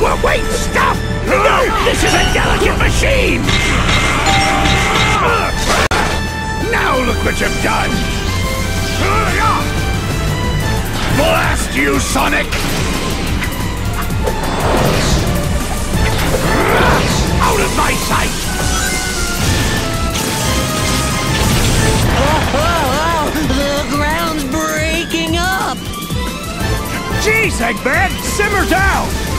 Well, wait, stop! No, this is a delicate machine! Now look what you've done! Blast you, Sonic! Out of my sight! Jeez, Eggman! Simmer down!